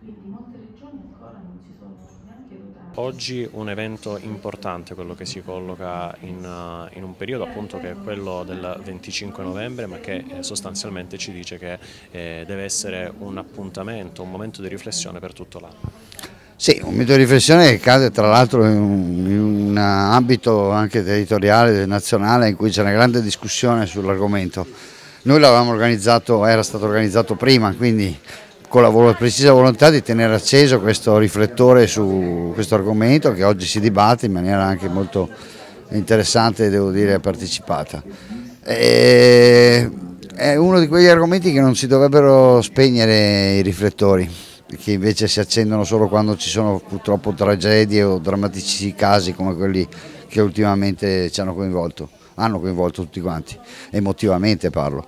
Quindi molte regioni ancora non si sono neanche dotate. Oggi un evento importante, quello che si colloca in, uh, in, un periodo appunto che è quello del 25 novembre, ma che eh, sostanzialmente ci dice che eh, deve essere un appuntamento, un momento di riflessione per tutto l'anno. Sì, un momento di riflessione che cade tra l'altro in un ambito anche territoriale, nazionale, in cui c'è una grande discussione sull'argomento. Noi l'avevamo organizzato, era stato organizzato prima, quindi con la precisa volontà di tenere acceso questo riflettore su questo argomento che oggi si dibatte in maniera anche molto interessante, devo dire, partecipata. E è uno di quegli argomenti che non si dovrebbero spegnere i riflettori, che invece si accendono solo quando ci sono purtroppo tragedie o drammatici casi come quelli che ultimamente ci hanno coinvolto, hanno coinvolto tutti quanti, emotivamente parlo.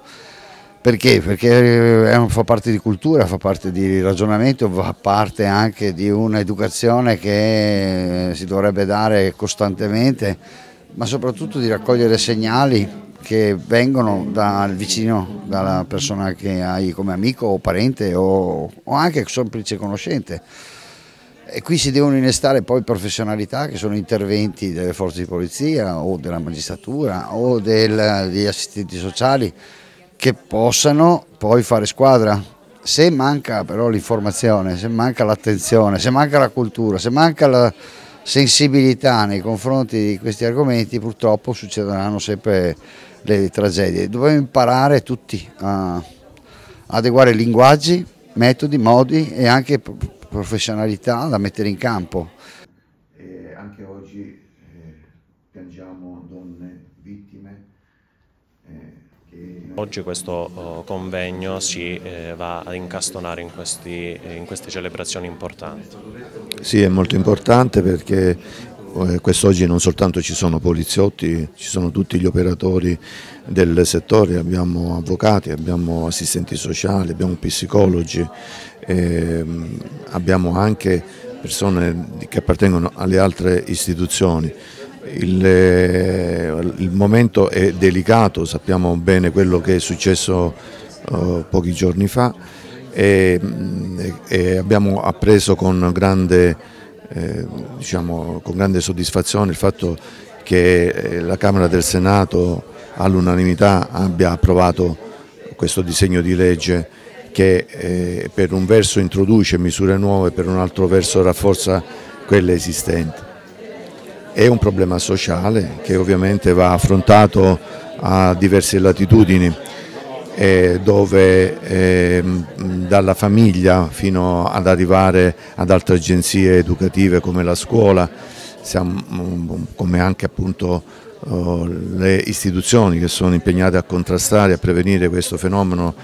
Perché? Perché eh, fa parte di cultura, fa parte di ragionamento, fa parte anche di un'educazione che si dovrebbe dare costantemente, ma soprattutto di raccogliere segnali che vengono dal vicino, dalla persona che hai come amico o parente o, o anche semplice conoscente. E qui si devono innestare poi professionalità che sono interventi delle forze di polizia o della magistratura o del, degli assistenti sociali che possano poi fare squadra. Se manca però l'informazione, se manca l'attenzione, se manca la cultura, se manca la sensibilità nei confronti di questi argomenti, purtroppo succederanno sempre le tragedie. Dobbiamo imparare tutti a adeguare linguaggi, metodi, modi e anche professionalità da mettere in campo. E anche oggi eh, piangiamo donne vittime. Eh, Oggi questo oh, convegno si eh, va ad incastonare in, questi, in, queste celebrazioni importanti. Sì, è molto importante perché eh, quest'oggi non soltanto ci sono poliziotti, ci sono tutti gli operatori del settore, abbiamo avvocati, abbiamo assistenti sociali, abbiamo psicologi, eh, abbiamo anche persone che appartengono alle altre istituzioni. Il, eh, il, momento è delicato, sappiamo bene quello che è successo uh, pochi giorni fa e, e, abbiamo appreso con grande, eh, diciamo, con grande soddisfazione il fatto che eh, la Camera del Senato all'unanimità abbia approvato questo disegno di legge che eh, per un verso introduce misure nuove, per un altro verso rafforza quelle esistenti. È un problema sociale che ovviamente va affrontato a diverse latitudini eh, dove eh, dalla famiglia fino ad arrivare ad altre agenzie educative come la scuola, siamo, come anche appunto oh, le istituzioni che sono impegnate a contrastare, a prevenire questo fenomeno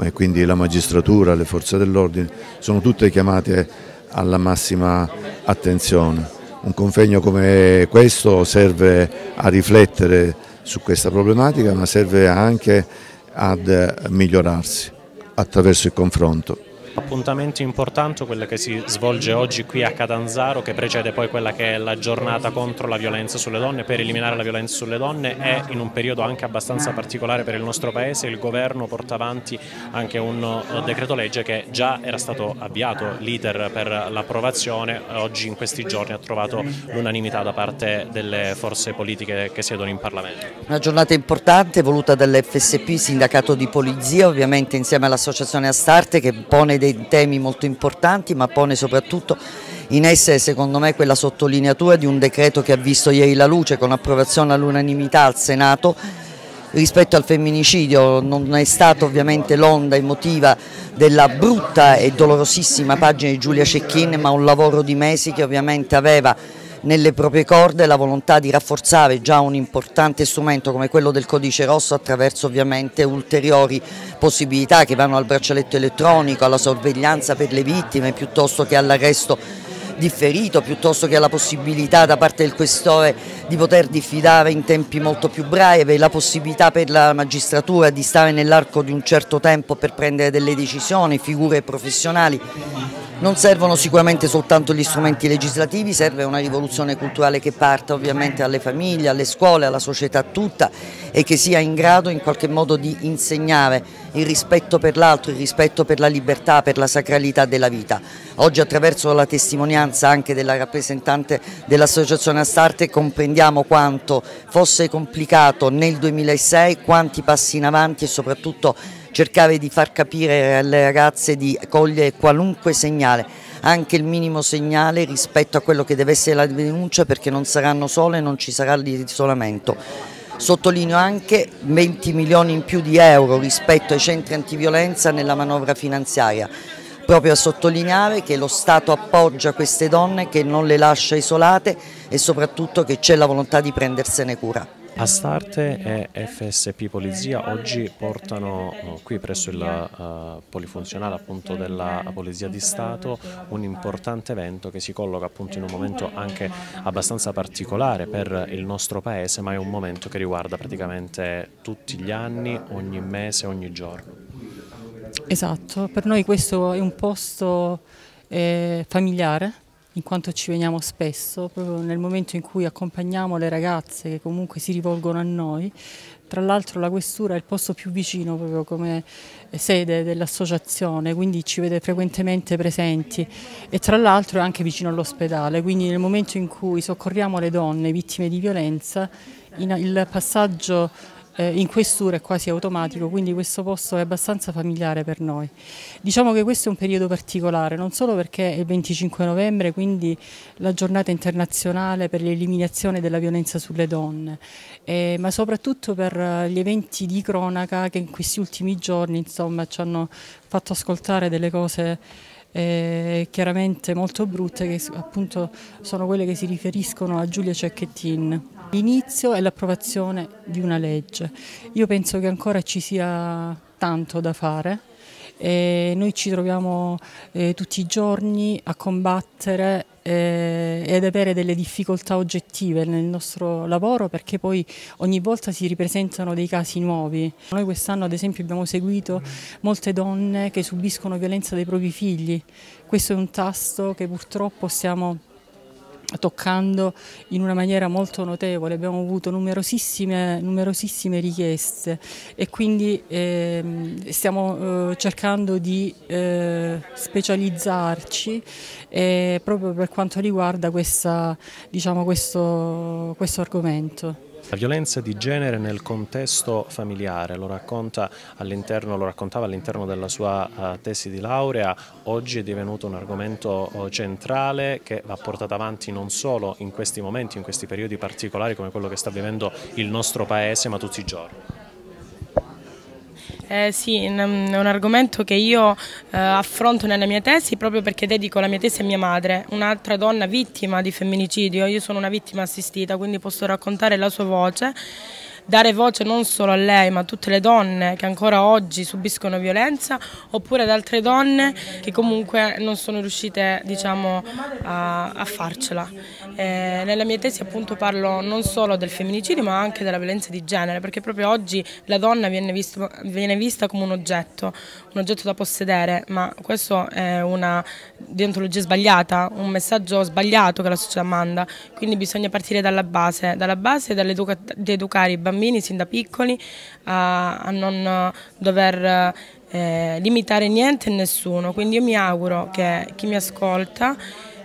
eh, e quindi la magistratura, le forze dell'ordine, sono tutte chiamate alla massima attenzione. Un convegno come questo serve a riflettere su questa problematica ma serve anche ad migliorarsi attraverso il confronto. Appuntamento importante quello che si svolge oggi qui a Catanzaro che precede poi quella che è la giornata contro la violenza sulle donne. Per eliminare la violenza sulle donne e in un periodo anche abbastanza particolare per il nostro paese. Il governo porta avanti anche un uh, decreto legge che già era stato avviato l'iter per l'approvazione. Oggi in questi giorni ha trovato l'unanimità da parte delle forze politiche che siedono in Parlamento. Una giornata importante voluta dall'FSP, sindacato di polizia ovviamente insieme all'associazione Astarte che pone dei temi molto importanti ma pone soprattutto in essere secondo me quella sottolineatura di un decreto che ha visto ieri la luce con approvazione all'unanimità al Senato rispetto al femminicidio. Non è stata ovviamente l'onda emotiva della brutta e dolorosissima pagina di Giulia Cecchin ma un lavoro di mesi che ovviamente aveva nelle proprie corde la volontà di rafforzare già un importante strumento come quello del codice rosso attraverso ovviamente ulteriori possibilità che vanno al braccialetto elettronico, alla sorveglianza per le vittime piuttosto che all'arresto differito piuttosto che alla possibilità da parte del questore di poter diffidare in tempi molto più brevi, la possibilità per la magistratura di stare nell'arco di un certo tempo per prendere delle decisioni, figure professionali Non servono sicuramente soltanto gli strumenti legislativi, serve una rivoluzione culturale che parta ovviamente alle famiglie, alle scuole, alla società tutta e che sia in grado in qualche modo di insegnare il rispetto per l'altro, il rispetto per la libertà, per la sacralità della vita. Oggi attraverso la testimonianza anche della rappresentante dell'Associazione Astarte comprendiamo quanto fosse complicato nel 2006, quanti passi in avanti e soprattutto cercare di far capire alle ragazze di cogliere qualunque segnale, anche il minimo segnale rispetto a quello che deve essere la denuncia perché non saranno sole e non ci sarà l'isolamento. Sottolineo anche 20 milioni in più di euro rispetto ai centri antiviolenza nella manovra finanziaria, proprio a sottolineare che lo Stato appoggia queste donne, che non le lascia isolate e soprattutto che c'è la volontà di prendersene cura. Astarte e FSP Polizia oggi portano uh, qui presso il uh, polifunzionale appunto della Polizia di Stato un importante evento che si colloca appunto in un momento anche abbastanza particolare per il nostro paese ma è un momento che riguarda praticamente tutti gli anni, ogni mese, ogni giorno. Esatto, per noi questo è un posto eh, familiare in quanto ci veniamo spesso, proprio nel momento in cui accompagniamo le ragazze che comunque si rivolgono a noi. Tra l'altro la questura è il posto più vicino proprio come sede dell'associazione, quindi ci vede frequentemente presenti e tra l'altro è anche vicino all'ospedale, quindi nel momento in cui soccorriamo le donne vittime di violenza, il passaggio eh, in questura è quasi automatico, quindi questo posto è abbastanza familiare per noi. Diciamo che questo è un periodo particolare, non solo perché è il 25 novembre, quindi la giornata internazionale per l'eliminazione della violenza sulle donne, eh, ma soprattutto per eh, gli eventi di cronaca che in questi ultimi giorni insomma, ci hanno fatto ascoltare delle cose eh, chiaramente molto brutte che appunto sono quelle che si riferiscono a Giulia Cecchettin. L'inizio è l'approvazione di una legge. Io penso che ancora ci sia tanto da fare. E noi ci troviamo eh, tutti i giorni a combattere eh, ed avere delle difficoltà oggettive nel nostro lavoro perché poi ogni volta si ripresentano dei casi nuovi. Noi quest'anno ad esempio abbiamo seguito molte donne che subiscono violenza dai propri figli. Questo è un tasto che purtroppo stiamo toccando in una maniera molto notevole, abbiamo avuto numerosissime, numerosissime richieste e quindi eh, stiamo eh, cercando di eh, specializzarci eh, proprio per quanto riguarda questa, diciamo, questo, questo argomento. La violenza di genere nel contesto familiare lo, racconta lo raccontava all'interno della sua uh, tesi di laurea, oggi è divenuto un argomento uh, centrale che va portato avanti non solo in questi momenti, in questi periodi particolari come quello che sta vivendo il nostro Paese, ma tutti i giorni. Eh, sì, è un argomento che io eh, affronto nella mia tesi proprio perché dedico la mia tesi a mia madre, un'altra donna vittima di femminicidio. Io sono una vittima assistita, quindi posso raccontare la sua voce dare voce non solo a lei ma a tutte le donne che ancora oggi subiscono violenza oppure ad altre donne che comunque non sono riuscite diciamo, a, a farcela. Eh, nella mia tesi appunto parlo non solo del femminicidio ma anche della violenza di genere perché proprio oggi la donna viene, visto, viene vista come un oggetto, un oggetto da possedere ma questo è una deontologia sbagliata, un messaggio sbagliato che la società manda, quindi bisogna partire dalla base, dalla base di educare i bambini bambini sin da piccoli a, a non dover eh, limitare niente e nessuno. Quindi io mi auguro che chi mi ascolta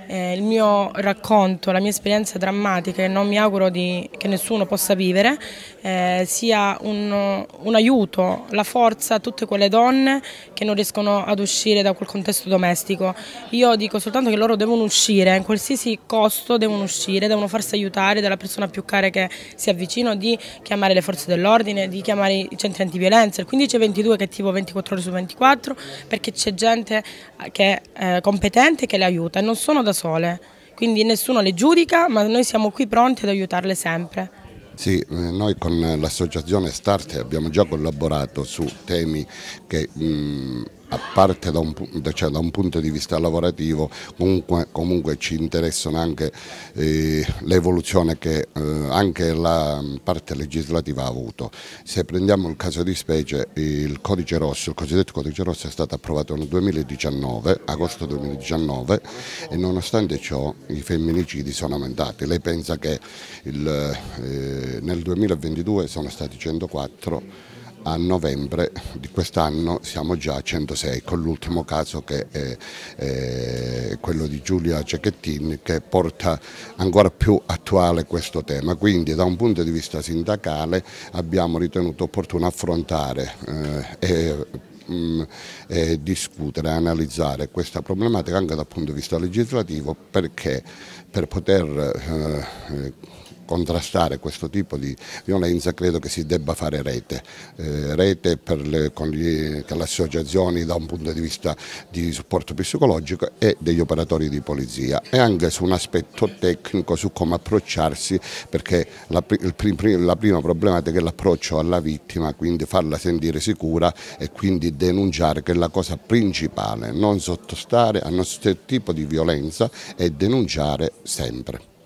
eh, il mio racconto, la mia esperienza drammatica e non mi auguro di, che nessuno possa vivere, eh, sia un, un, aiuto, la forza a tutte quelle donne che non riescono ad uscire da quel contesto domestico. Io dico soltanto che loro devono uscire, in qualsiasi costo devono uscire, devono farsi aiutare dalla persona più cara che si avvicina, di chiamare le forze dell'ordine, di chiamare i centri antiviolenza, il 1522 che è tipo 24 ore su 24, perché c'è gente che è eh, competente che le aiuta e non sono da sole, quindi nessuno le giudica, ma noi siamo qui pronti ad aiutarle sempre. Sì, eh, noi con l'associazione Start abbiamo già collaborato su temi che mh, a parte da un, cioè da un, punto di vista lavorativo comunque, comunque ci interessano anche eh, l'evoluzione che eh, anche la parte legislativa ha avuto. Se prendiamo il caso di specie il codice rosso, il cosiddetto codice rosso è stato approvato nel 2019, agosto 2019 e nonostante ciò i femminicidi sono aumentati. Lei pensa che il, eh, nel 2022 sono stati 104 a novembre di quest'anno siamo già a 106 con l'ultimo caso che è, è, quello di Giulia Cecchettin che porta ancora più attuale questo tema. Quindi da un punto di vista sindacale abbiamo ritenuto opportuno affrontare eh, e mm, e discutere, analizzare questa problematica anche dal punto di vista legislativo perché per poter eh, contrastare questo tipo di violenza credo che si debba fare rete, eh, rete per le, con gli, le associazioni da un punto di vista di supporto psicologico e degli operatori di polizia e anche su un aspetto tecnico su come approcciarsi perché la, il, la prima problematica è l'approccio alla vittima, quindi farla sentire sicura e quindi denunciare che è la cosa principale, non sottostare a questo tipo di violenza e denunciare sempre.